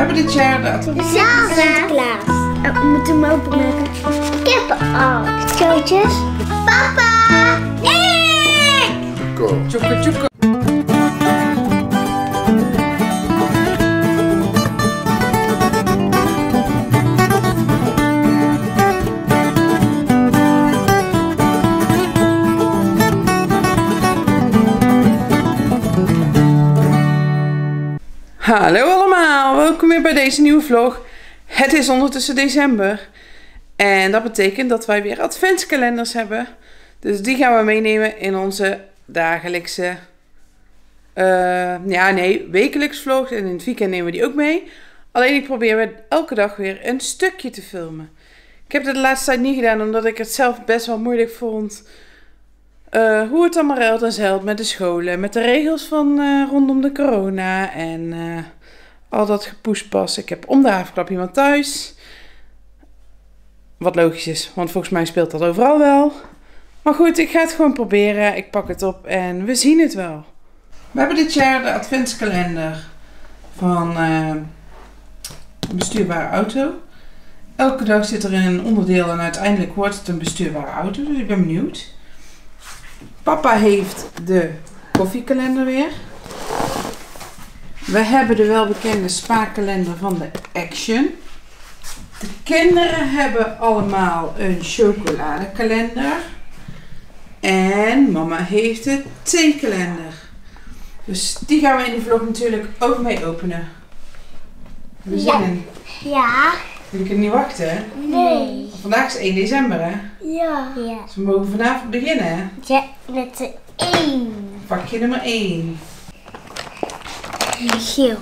hebben dit jaar de advent... Sinterklaas. Oh, we moeten hem openmaken. Ik heb al schootjes. Papa! Ik! Go. Tjoeke tjoeke. Hallo weer bij deze nieuwe vlog. Het is ondertussen december en dat betekent dat wij weer adventskalenders hebben. Dus die gaan we meenemen in onze dagelijkse, eh, ja nee, wekelijks vlog. En in het weekend nemen we die ook mee. Alleen ik probeer elke dag weer een stukje te filmen. Ik heb het de laatste tijd niet gedaan omdat ik het zelf best wel moeilijk vond. eh, hoe het allemaal ruilt en zeilt met de scholen. Met de regels van eh, rondom de corona. En al dat gepoespas. Ik heb om de havenklap iemand thuis. Wat logisch is, want volgens mij speelt dat overal wel. Maar goed, ik ga het gewoon proberen. Ik pak het op en we zien het wel. We hebben dit jaar de adventskalender van eh, bestuurbare auto. Elke dag zit er een onderdeel en uiteindelijk wordt het een bestuurbare auto. Dus ik ben benieuwd. Papa heeft de koffiekalender weer. We hebben de welbekende spaarkalender van de Action. De kinderen hebben allemaal een chocoladekalender. En mama heeft een theekalender. Dus die gaan we in de vlog natuurlijk ook mee openen. We Ja. zin in. Ja. Jullie kunnen niet wachten? Nee. Vandaag is 1 december, hè? Ja. Ja. Dus we mogen vanavond beginnen, hè? Ja, met de één. Vakje nummer 1. Geel.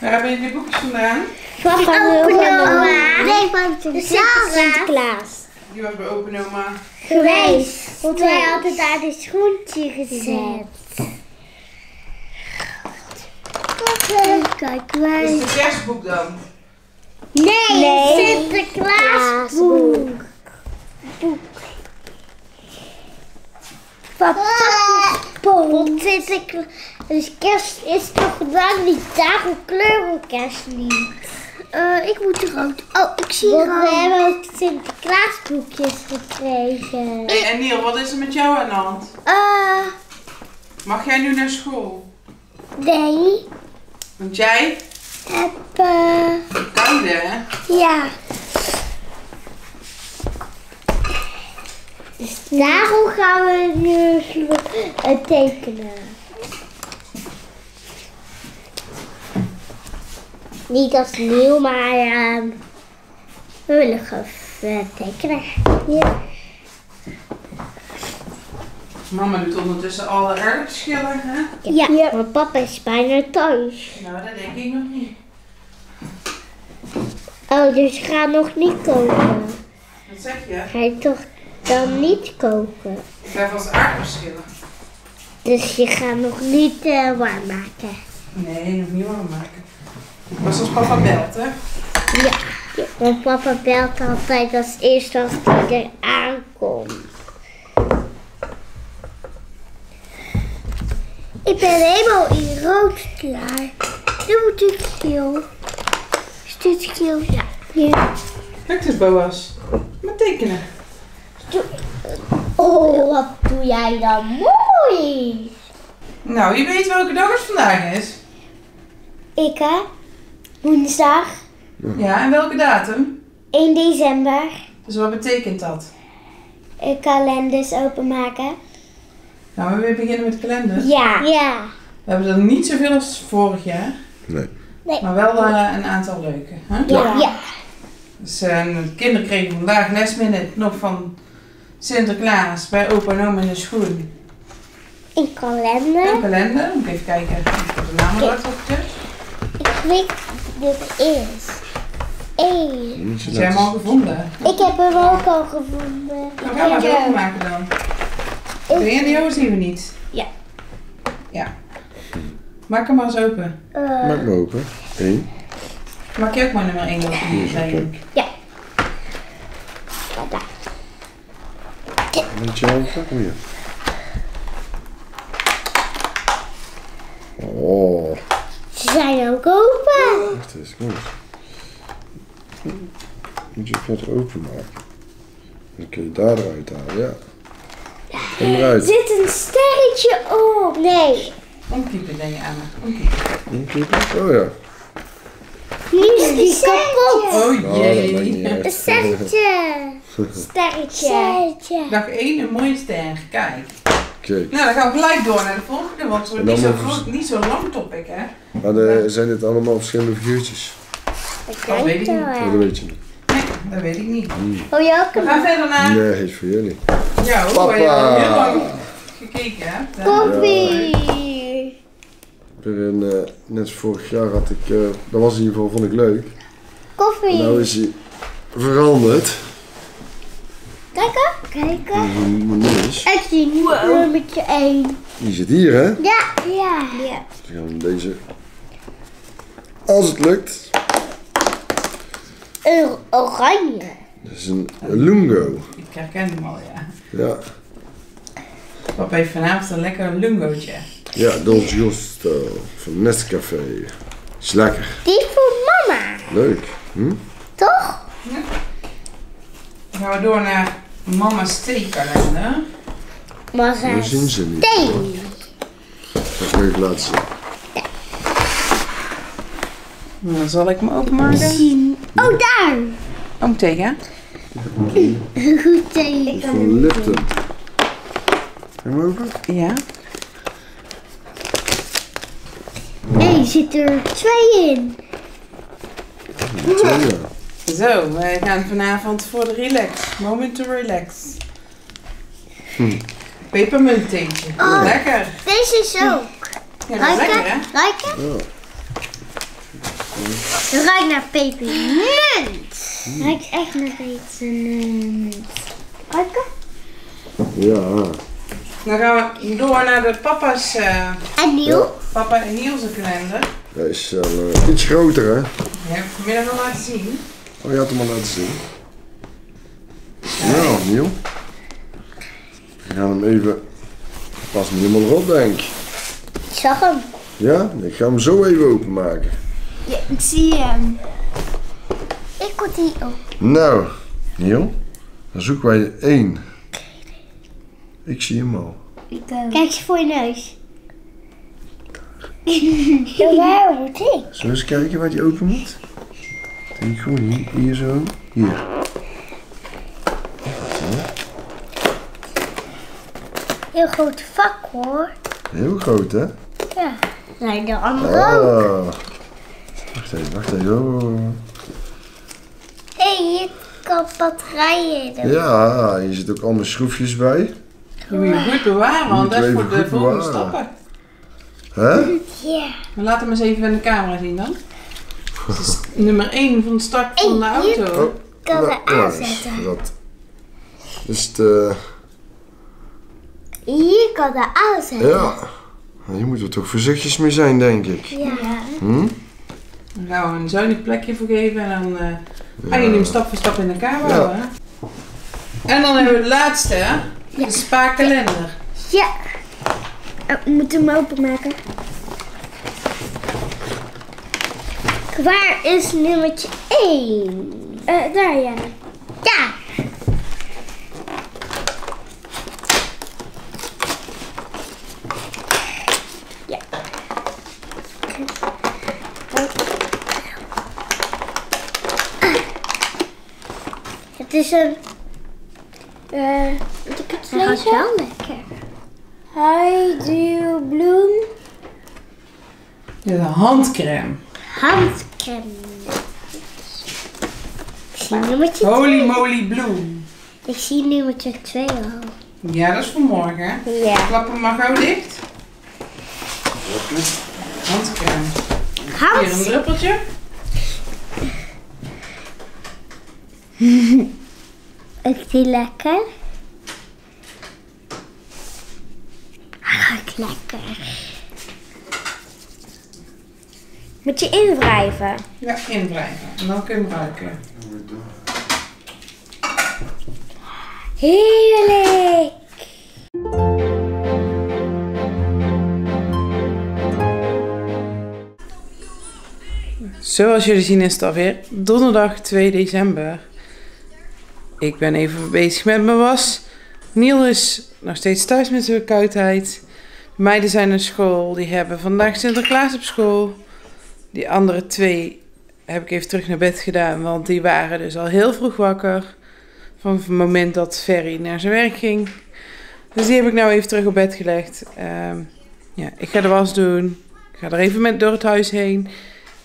Waar hebben jullie de boekjes vandaan? Papa wil van Nee, van de Sinterklaas. Die was bij open oma. Geweest. Want wij hadden daar de schoentje gezet. Kijk, Is wij. het een kerstboek dan? Nee, Sinterklaasboek. Boek. Papa. Want Sinterklaas. Dus kerst is toch lang niet. Daarom kleuren kerst niet. Eh, ik moet rood. Oh, ik zie rood. We hebben ook Sinterklaasboekjes gekregen. Hey, en Niel, wat is er met jou aan de hand? Eh, Mag jij nu naar school? nee. Want jij, Heb, eh, koude hè? ja. Dus daarom gaan we nu eh, tekenen. Niet als nieuw, maar ehm, we willen gewoon eh, tekenen. Ja. Mama doet ondertussen alle erfschillen, hè? Ja, maar papa is bijna thuis. Nou, dat denk ik nog niet. Oh, dus ga nog niet koken. Wat zeg je? Ga je toch dan niet koken? Ik heb vast aardappelschillen. Dus je gaat nog niet eh, warm maken. Nee, nog niet warm maken. Was als papa belt, hè? Ja. Want papa belt altijd als eerste als hij er aankomt. Ik ben helemaal in rood klaar. Nu moet ik geel. Is dit geel? Ja. ja. Kijk eens, Boas. Met tekenen. Oh, wat doe jij dan mooi. Nou, je weet welke dag het vandaag is. Ik hè? Woensdag Ja, en welke datum? 1 december. Dus wat betekent dat? Een kalenders openmaken. Nou, we weer beginnen met de kalender. Ja. Ja. We hebben er niet zoveel als vorig jaar. Nee. Maar wel eh, een aantal leuke. Hè? Ja. ja. Dus eh, de kinderen kregen vandaag last minute nog van Sinterklaas bij opa en oma in de schoen. Een kalender. Een kalender. Moet ik even kijken. Ik heb de naam. Ik weet dit is. Eén. Moet je Heb jij hem al gevonden? Ik heb hem ook al gevonden. Dan gaan we het openmaken dan. De ene jou zien we niet. Ja. Ja. Maak hem maar eens open. Eh, Maak me open. Eén. Maak je ook maar nummer 1 open. Hier ja. Weet je open? Oh ja. Oh. Zijn ook ook open. Wacht eens, kom eens. Moet je verder openmaken. Dan kun je daar eruit halen, ja. Kom Er eruit. zit een sterretje op. Nee, Omkiepen denk je aan. Omkiepen. Omkiepen? Oh ja. nu is die kapot. Oh Oh, jee. Een uit. sterretje. Sterretje. Sterretje. Dag 1, een mooie ster. Kijk. Kijk. Nou, dan gaan we gelijk door naar de volgende, want het wordt niet zo, groot, niet zo lang topic, hè? Maar de, zijn dit allemaal verschillende figuurtjes? Dat weet ik niet. Dat weet je niet. Nee, dat weet ik niet. Oh, We een gaan verder naar Nee, is voor jullie. Papa. waar je al heel lang gekeken hè? koffie. Weer een, eh, net als vorig jaar had ik, eh, dat was in ieder geval, vond ik leuk. En Koffie. nou is hij veranderd. Kijken. Kijken. Een meneer. Ik zie nu nummertje 1. Die zit hier, hè? Ja. Ja. ja. Dus gaan we deze, als het lukt, Een oranje. dat is een Lungo. Ik herken hem al, ja. Ja, Papa heeft vanavond een lekker lungootje. ja Dolce Gusto van Nescafé. Is lekker. Die is voor mama. Leuk. Hm? Toch? Dan gaan we door naar mama's theekalender. Maar We zien ze niet. Thee. Dat ga ik laten zien. Nou, Dan zal ik hem openmaken. Zien. Oh, daar. Om thee, hè? Goed thee. Van Lipton. Ga je hem open? Ja. Nee, er zitten er twee in. Twee. Zo, wij gaan vanavond voor de relax. Moment to relax. Pepermunt theetje. Lekker. Deze is ook. Ja, dat is lekker, hè? Ruiken? Ja. Het ruikt naar pepermunt. Het ruikt echt naar pepermunt. Ruiken? Ja. Dan gaan we door naar de papa's, eh, En nieuw? papa en Niels kalender. Hij is eh, iets groter, hè? Die heb ik vanmiddag al laten zien. Oh, je had hem al laten zien. Nou, Niel. We gaan hem even... Pas niet helemaal erop, denk ik. Ik zag hem. Ja? Ik ga hem zo even openmaken. Ja, ik zie hem. Ik word die ook. Nou, Niel. Dan zoeken wij er één. Ik zie hem al. Kijk eens voor je neus. Ja, waar moet ik? Zullen we eens kijken waar die open moet? Denk ik gewoon hier, hier zo. Hier. Heel groot vak hoor. Heel groot, hè? Ja. Nee, de andere ook. Ah. Wacht even, wacht even. Oh. Hé, hey, hier kan batterijen. Ja, hier zitten ook allemaal schroefjes bij. Die moet je goed bewaren, want dat is voor de volgende bewaren. stappen. Hè? Ja. Maar laat hem eens even in de camera zien dan. Dat is nummer 1 van de start van de Hey, hier. auto. Kan Nou, er nou aanzetten. Dat is de... Hier kan er aanzetten. Ja. Hier moeten we toch voorzichtig mee zijn, denk ik. Ja. Hm? Dan gaan we een zuinig plekje voor geven en dan eh ga je hem stap voor stap in de camera Ja. houden. En dan hebben we de laatste, hè? Ja. de spaarkalender. Ja. Uh, we moeten hem openmaken. Waar is nummertje 1? daar ja. Ja. Ja. Het is een... eh moet ik het lezen? Het gaat wel lekker. Heidi Bloem De handcrème. handcrème. Ik zie nummertje Holy 2. moly bloem. Ik zie nummertje 2 al. Ja, dat is voor morgen. Ja. Klap hem maar gauw dicht. Handcrème. Hier een Hand. druppeltje. Ik zie lekker. Hij ruikt lekker. Moet je invrijven. Ja, invrijven. En dan kun je hem ruiken. Heerlijk. Zoals jullie zien is het alweer donderdag 2 december. Ik ben even bezig met mijn was. Niel is nog steeds thuis met zijn verkoudheid. De meiden zijn naar school. Die hebben vandaag Sinterklaas op school. Die andere twee heb ik even terug naar bed gedaan. Want die waren dus al heel vroeg wakker. Van het moment dat Ferry naar zijn werk ging. Dus die heb ik nou even terug op bed gelegd. Ehm, ja, ik ga de was doen. Ik ga er even met, door het huis heen.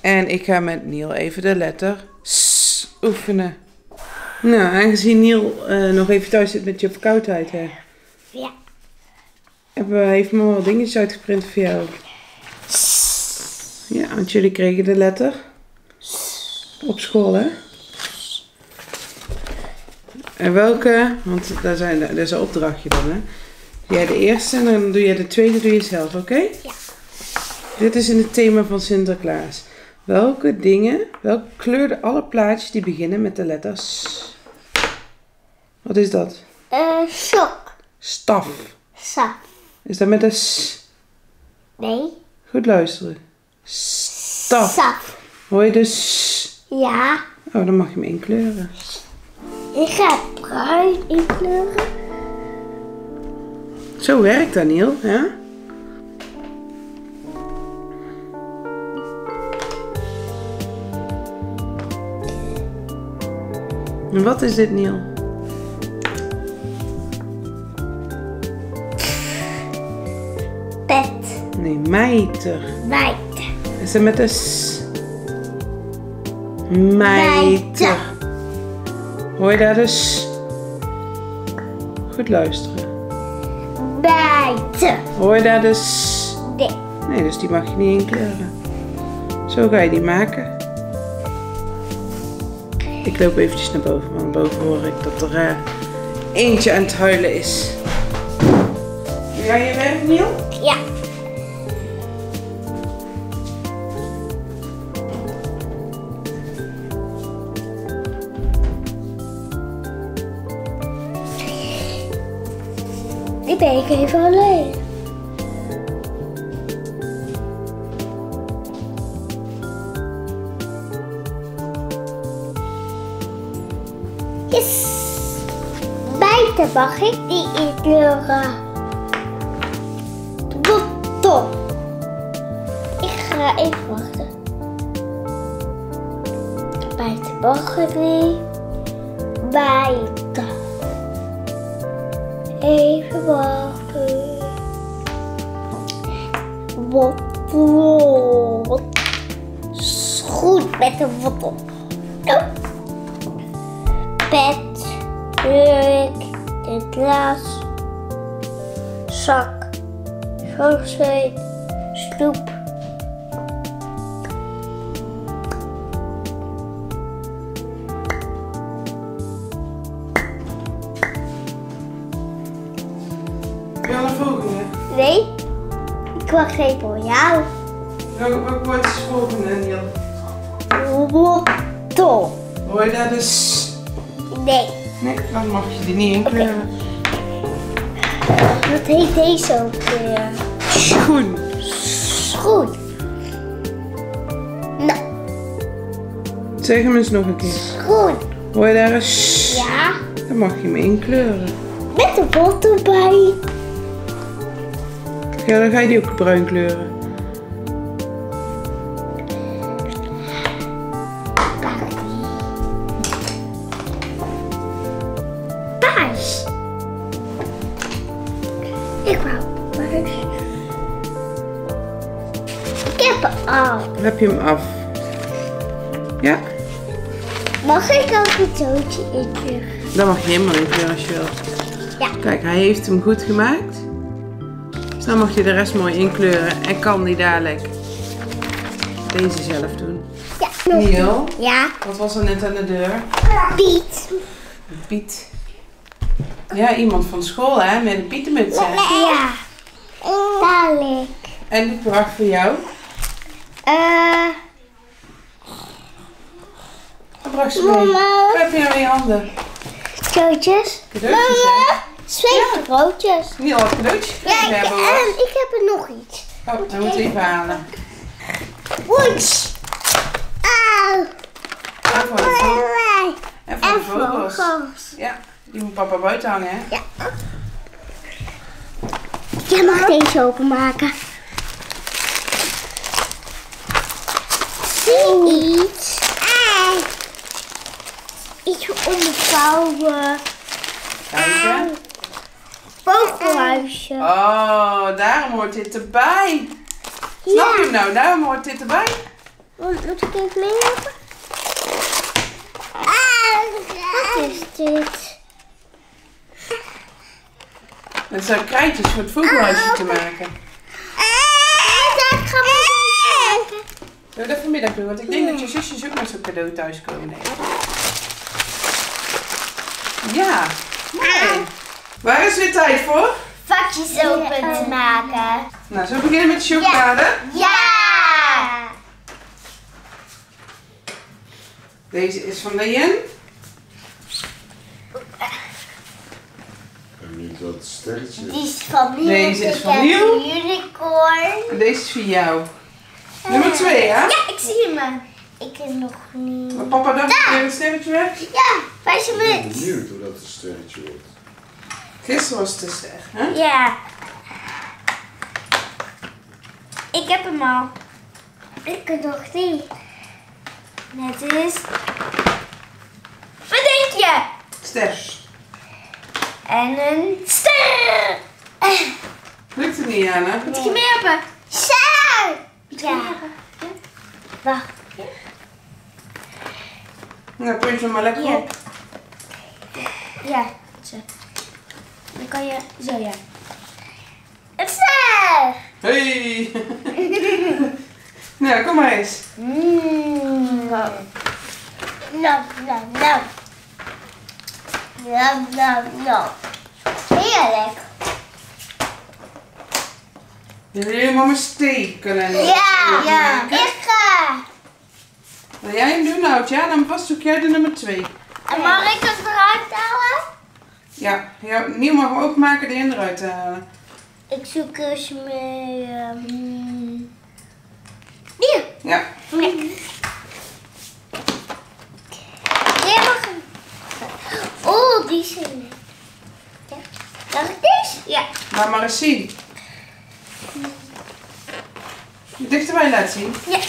En ik ga met Niel even de letter S oefenen. Nou, aangezien Niel eh, nog even thuis zit met je verkoudheid, hè, Ja. hebben we even maar wat dingetjes uitgeprint voor jou. Ja, want jullie kregen de letter op school, hè? En welke, want daar zijn, dat is een opdrachtje dan, hè? Jij de eerste en dan doe je de tweede doe je zelf, oké? Ja. Dit is in het thema van Sinterklaas. Welke dingen, welke kleurden alle plaatjes die beginnen met de letter S? Wat is dat? Eh, sok. Staf. Saf. Is dat met een S? Nee. Goed luisteren. Staf. Saf. Hoor je de S? Ja. Oh, dan mag je hem inkleuren. Ik ga bruin inkleuren. Zo werkt dat, Niel. Ja? Wat is dit, Niel? Pet. Nee, mijter. Meid. Is dat met een S? Mijter. Hoor je daar dus? Goed luisteren. Meid. Hoor je daar dus? Nee. Nee, dus die mag je niet inkleuren. Zo ga je die maken. Ik loop eventjes naar boven, want boven hoor ik dat er eh, eentje aan het huilen is. Ga je werk, Niel? Ja. Nu ben ik even alleen. Bijten mag ik die inkleuren. Top. Ik ga even wachten. Mag ik niet. Bijten. Even wachten. Wortel. Goed met de wortel. Oh. Pet. Jurk. De glas. Zak. Schoolzweet. Snoep. Ja, de volgende. Nee. Ik wacht even voor jou. Welk, welk woord is het volgende, Niel? Wortel. Hoor je daar dus? Nee. Dan mag je die niet inkleuren. Wat heet deze ook weer? Schoen. Goed. Nou, Zeg hem eens nog een keer. goed. Hoor je daar een s? Ja. Dan mag je hem inkleuren. Met een wortel bij. Ja, dan ga je die ook bruin kleuren. Je hem af. Ja, Mag ik ook een tootje inkleuren? dan mag je helemaal inkleuren als je wilt. Ja. Kijk, hij heeft hem goed gemaakt. Dus dan mag je de rest mooi inkleuren en kan die dadelijk deze zelf doen. Ja. Niel, Ja. wat was er net aan de deur? Piet. Piet. Ja, iemand van school hè, met een pietenmuts hè. Ja. Dadelijk. En die bracht voor jou. Eh. Brabantse. Heb mee. heb je in je handen. Cadeautjes. Cadeautjes, hè? Twee ja. broodjes. Niet al cadeautjes ja, hebben. En ik heb er nog iets. Oh, dan moet ik even halen. Woens. Au. En voor de vogels. En voor de vogels. Ja, die moet papa buiten hangen, hè? Ja. Jij mag deze openmaken. Zie iets. Ah. Iets onbevouwen. Kijken. Vogelhuisje. Oh, daarom hoort dit erbij. Snap je hem nou? Daarom hoort dit erbij. Moet moet ik even meelopen? Wat is dit? Dat zijn krijtjes voor het vogelhuisje te maken. Daar gaan we eens kijken. Zullen we dat vanmiddag doen? Want ik denk dat je zusjes ook met zo'n cadeau thuiskomen. Nee. Ja, mooi. Waar is weer tijd voor? Vakjes open te maken. Nou, zullen we beginnen met de chocolade? Ja! Deze is van. En nu dat sterretje. Die is van Niel. Deze is van een unicorn. En deze is voor jou. Nummer 2, hè? Ja, ik zie hem. Ik heb nog niet. Maar papa dacht dat er een sterretje werd. Ja, is je Ik ben benieuwd hoe dat een sterretje wordt. Gisteren was het de ster, hè? Ja. Ik heb hem al. Ik heb nog niet. Het is... Wat denk je? Ster. En een ster. Lukt het niet, Anna? Moet ik je mee hebben? Ja. Wacht. Nou, punt je maar lekker Hier. op. Ja, zo. Dan kan je zo, ja. Ster. Hey! nou, kom maar eens. Mmm. Nou, nou, nou. Nou, nou, nou. Heerlijk. Wil je mama steekkalender? Ja, ja. maken? Ik ga. Wil jij hem doen, nou? Ja, dan vast zoek jij de nummer 2. En mag ik het eruit halen? Ja, ja nieuw mag hem openmaken, de en eruit halen. Ik zoek eens mee. ehm, Hier. Ja. Nee. Oh, die niet. Ja. Mag ik deze? Ja. Laat maar eens zien. Dichterbij laten zien. Ja.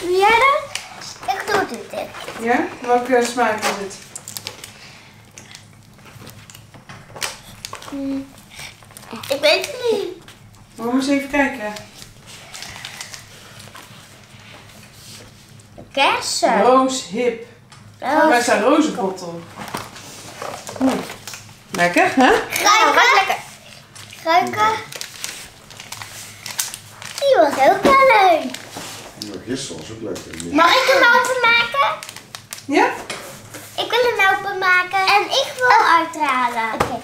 Doe jij dat? Ik doe dit. Ja? Welke smaak is het? Ik weet het niet. We moeten eens even kijken. Kersen. Rooship. Waar is een rozenbottel? Hm. Lekker, hè? Ruiken. lekker. Ruiken. Was ook wel leuk. Nou, gisteren was ook lekker. Mag ik hem openmaken? Ja? Ik wil hem openmaken. En ik wil uithalen. Oké.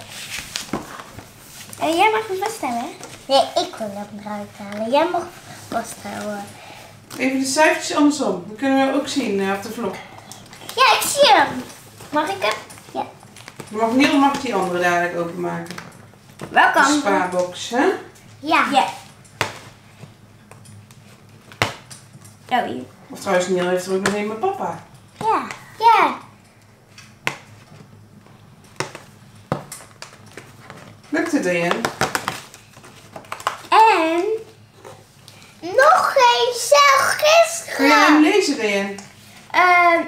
En jij mag hem vasthouden, Nee, ik wil hem eruit halen. Jij mag vasthouden. Even de cijfertjes andersom. Dan kunnen we ook zien eh, op de vlog. Ja, ik zie hem. Mag ik hem? Ja. Je mag Niel mag die andere dadelijk openmaken. Welke De spaarbox, hè? Ja. Ja. Oh, hier. Of trouwens, Niel heeft er ook nog een met papa. Ja. Ja. Lukt het, Ian? En nog geen cel Kun jij hem gisteren. lezen, Ian? Ehm,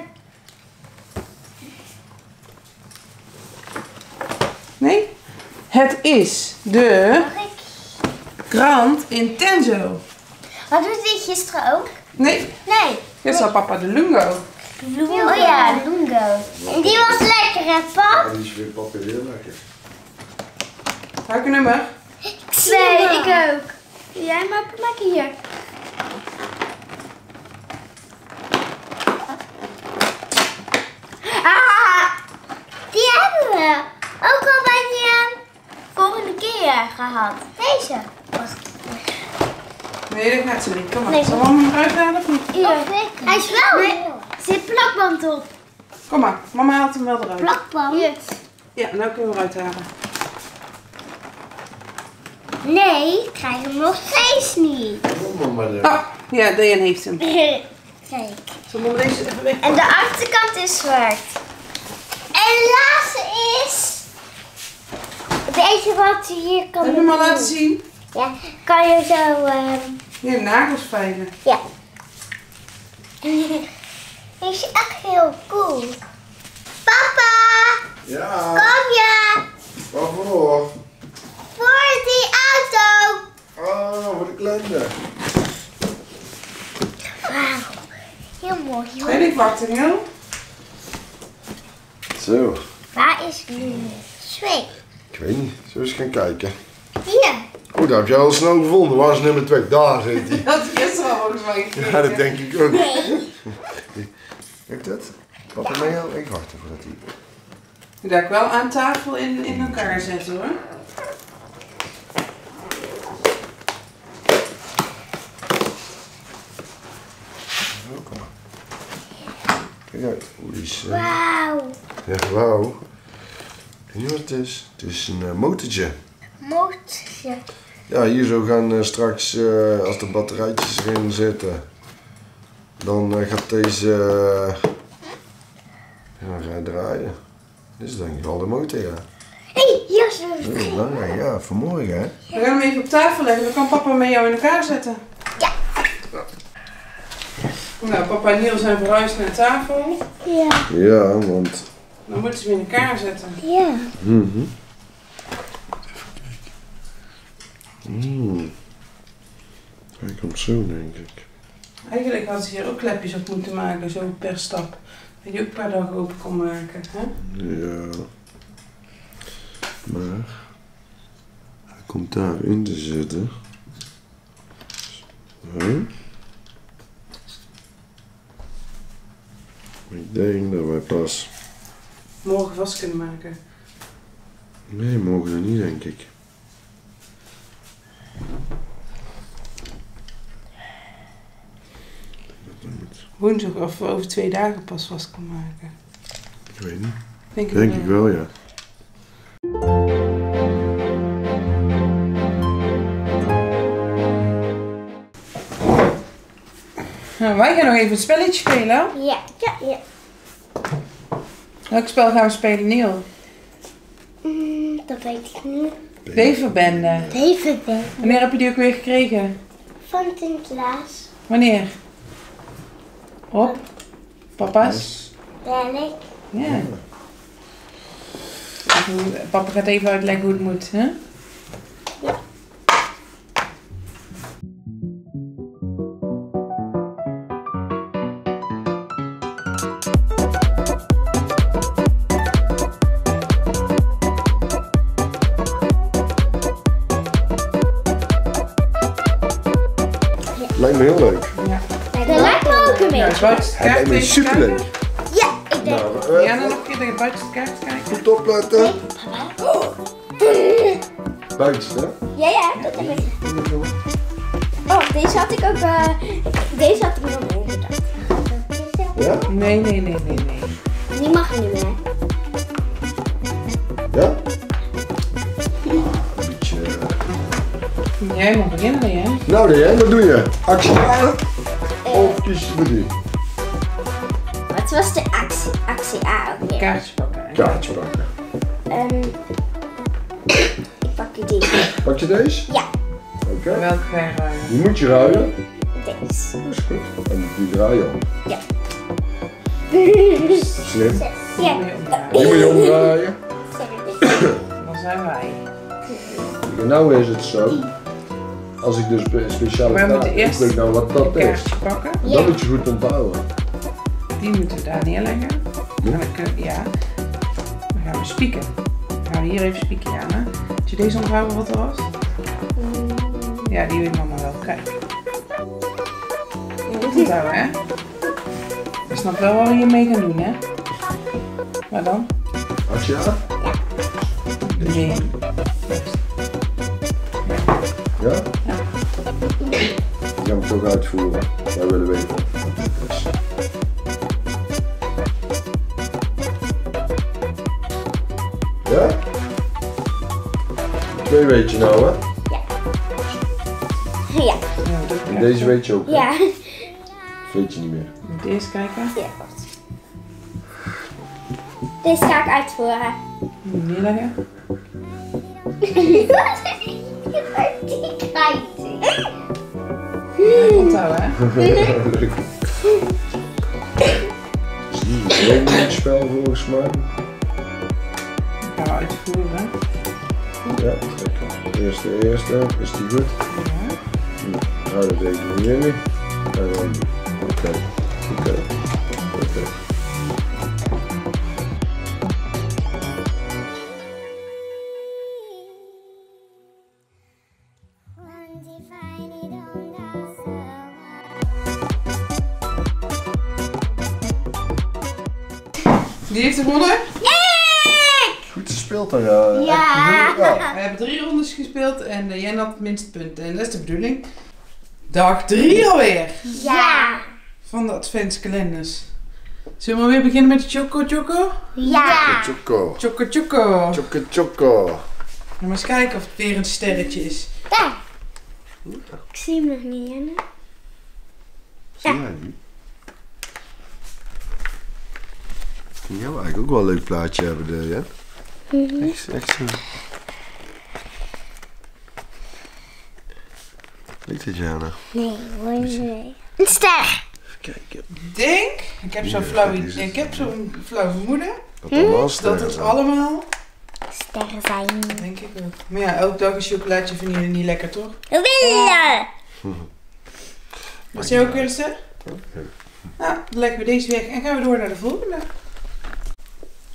Nee? Het is de mag ik? Grand Intenso. Hadden we die gisteren ook? Nee, Nee. dit is al papa de Lungo. Lungo. Oh ja, Lungo. En die was lekker, hè, pap? Ja, die is weer papa heel lekker. Welke nummer? Nee, ik ook. Jij maar openmaken hier. Ah, die hebben we. Ook al bij die eh, volgende keer gehad. Deze. Nee, dat gaat ze niet. Kom maar. Nee. Zal we hem eruit halen of niet? Hier. Hij is wel. Er zit plakband op. Kom maar, mama haalt hem wel eruit. Plakband? Hier. Ja, nou kunnen we hem eruit halen. Nee, ik krijg hem nog steeds niet. Kom maar maar. Oh, ja, Diane heeft hem. Kijk. Zullen we deze even weg? En de achterkant is zwart. En de laatste is deze wat je hier kan Heb je hem al doen. laten zien? Ja, kan je zo, ehm, Hier, nagels veilen. ja. Die is echt heel cool. Papa, Ja, kom je waarvoor? voor die auto? Oh, voor de kleine. Wauw, heel mooi. Heel Ben ik wachten, heel? Zo, Waar is nu Zweep? ik weet niet. Zullen we eens gaan kijken? Daar heb jij al snel gevonden. Waar is nummer 2? Daar zit hij. Dat is gisteren al volgens mij. Ja, dat denk ik ook. Nee. Kijk dat? Papa mee al? Ik wacht even dat hij... Die ga ik wel aan tafel in, in elkaar zetten hoor. Oh. Kijk uit. Die is... Wauw. Ja, wauw. Weet je wat het is? Het is een motortje. Motortje. Ja, hier zo gaan eh, straks, eh, als de batterijtjes erin zitten, dan eh, gaat deze gaan draaien. Dit is denk ik al de motor, ja. Hé, hey, hier is is belangrijk, ja, vanmorgen hè. We gaan hem even op tafel leggen, dan kan papa met jou in elkaar zetten. Ja. Nou, papa en Niels zijn verhuisd naar tafel. Ja. Ja, want... Dan moeten ze hem in elkaar zetten. Ja. Mhm. Mm. Hij komt zo, denk ik. Eigenlijk hadden ze hier ook klepjes op moeten maken, zo per stap. Dat je ook per dag open kon maken. Hè? Ja. Maar... Hij komt daarin te zitten. Zo. Ik denk dat wij pas... Morgen vast kunnen maken. Nee, mogen we niet, denk ik. Woensdag of over twee dagen pas vast kan maken. Ik weet niet. Denk, Denk ik wel, ja. Nou, wij gaan nog even een spelletje spelen. Ja, ja, ja. Welk spel gaan we spelen, Neil? Mm, dat weet ik niet. Beverbende. Even ben. Wanneer heb je die ook weer gekregen? Van Sinterklaas. Wanneer? Op? Papa's? Ben ik. Ja. Papa gaat even uitleggen hoe het moet, hè? Lijkt me heel leuk. Ja. Dat lijkt me ook een Ja, beetje. buitenste Het lijkt me superleuk. kijken. Ja, ik denk. Nou, eh, Ja, dan nog een keer dat je buitenste kaart kijkt. goed opletten. Buitenste, hè? Ja, ja, dat heb ik. Oh, deze had ik ook. eh deze had ik nog niet gedacht. Ja? Nee, nee, nee, nee, nee. Die mag niet meer. Jij beginnen, hè? Nou, Leanne, wat doe je? Actie A of kies je voor die? Wat was de actie? Actie A ook weer. Kaartje pakken. hè? Kaartje pakken. Ehm, ik pak je die. Pak je deze? Ja, Oké. Welke ga je ruimen? Die moet je ruilen. deze. Dat is goed. En die draai je om. Ja. Slim. Ja. Moet je omdraaien. Die moet je omdraaien. Dan zijn wij. En nou is het zo. Als ik dus een speciale Wij vraag moeten ik eerst nou wat dat Een is. kaartje pakken. Ja. Dat moet je goed onthouden. Die moeten we daar neerleggen. En dan kun- ja. Dan gaan we spieken. Dan gaan we hier even spieken, Jana. Heb je deze onthouden wat er was? Ja, die weet mama wel. Kijk. Je moet onthouden, hè? Je snapt wel wat we hiermee gaan doen, hè? Maar dan? Actie A? Nee. Ja? Toch uitvoeren. Wij willen weten wat het is. Ja? Twee weet je nou, hè? Ja. Ja, En deze weet je ook, hè? Ja. Weet je niet meer? Je moet eerst kijken. Ja, wacht. Deze ga ik uitvoeren. Neerleggen. Die krijgt Onthouden, hè? is niet een heel spel volgens mij. Gaan we uitvoeren. Ja, zeker. Eerst de eerste, is die goed? Ja. Nou, dat rekenen jullie. En dan, oké, oké, De? Goed gespeeld dan, ja. Ja. ja. We hebben drie rondes gespeeld en uh, Jen had het minste punten. En dat is de bedoeling. Dag drie alweer Ja. van de adventskalenders. Zullen we weer beginnen met de Choco Choco? Ja. Choco. Choco Choco. Choco Choco. En maar eens kijken of het weer een sterretje is. Daar. Ik zie hem nog niet, Janne. Zie jij die? Die jou eigenlijk ook wel een leuk plaatje hebben, de, ja? Echt, echt zo. Jana? Nee, hoor nee. Een ster. Even kijken. Ik denk, ik heb zo'n Ja, flauw, dat is het. ik heb zo'n flauw vermoeden Dat allemaal dat het allemaal, Sterren zijn. denk ik ook. Maar ja, elke dag een chocolaatje vind je niet lekker, toch? Willen. Was jij ook weer een ster? Nou, dan leggen we deze weg en gaan we door naar de volgende.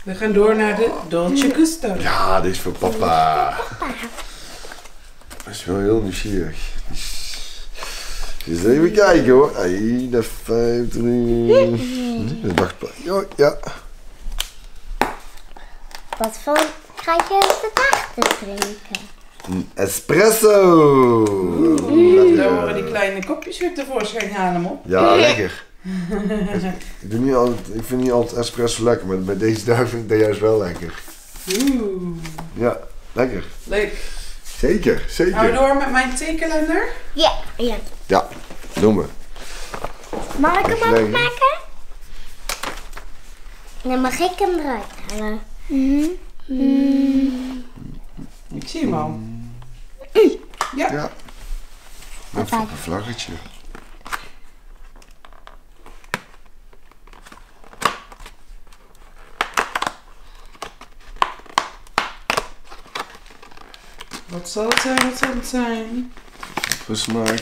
We gaan door naar de Dolce Gusto. Ja, dit is voor papa. Dat is wel heel nieuwsgierig. Dus- Eens even kijken hoor. 1, 5, 3. Dat dacht ik. Ja, ja. Wat voor krijg je vandaag te drinken? Een espresso. Oeh, Daar horen die kleine kopjes weer tevoorschijn halen op. Ja, lekker. Ik, doe niet altijd, ik vind niet altijd espresso lekker, maar met deze dag vind ik dat juist wel lekker. Oeh, Ja, lekker. leuk. Zeker, Gaan we zeker. door met mijn theekalender? Ja. ja. Ja, doen we. Mag ik hem openmaken? Dan mag ik hem eruit halen. Ik zie hem al. Ja. Ja. Even op een vlaggetje. Wat zal het zijn? Wat zal het zijn?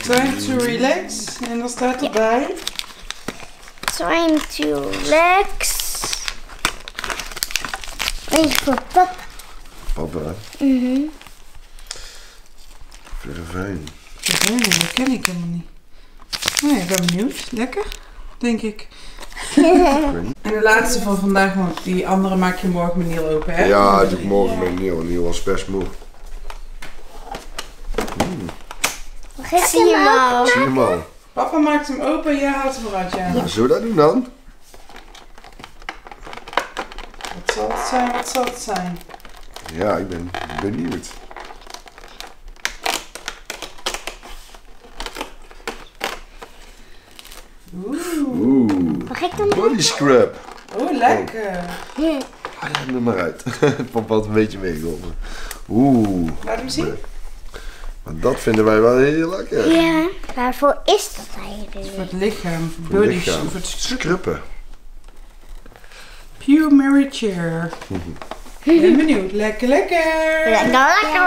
Time to relax. En dan staat erbij. Time to relax. Eentje voor pap. Papa, Mhm. verfijn. Nee, dat ken ik helemaal niet. Nee, ik ben benieuwd. Lekker, denk ik. En de laatste van vandaag, want die andere maak je morgen met Niel open, hè? Ja, doe ik morgen met Neil. Neil was best moe. Zie hem al. Zie je hem al? Papa maakt hem open, jij haalt hem eruit, ja. Zullen we dat doen dan? Wat zal het zijn? Wat zal het zijn? Ja, ik ben benieuwd. Oeh, Oeh, Mag ik hem body scrub. oh, lekker. Haal hem er maar uit. Papa had een beetje meegeholpen. Oeh, Laat hem zien. Dat vinden wij wel heel lekker. Ja. Waarvoor is dat eigenlijk? Voor het lichaam, voor het lichaam. voor het Scruppen. Pure Mary Chair. Ik ben benieuwd. Lekker, lekker. Lekker, lekker.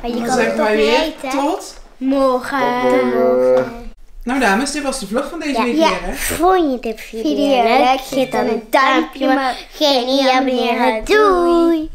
Maar je Dan kan het toch niet weer eten? tot. Morgen. Tot morgen. Nou dames, dit was de vlog van deze Ja, week ja. weer, hè? Vond je de video leuk? Geef dan een duimpje omhoog. Geen niet abonneren. Doei.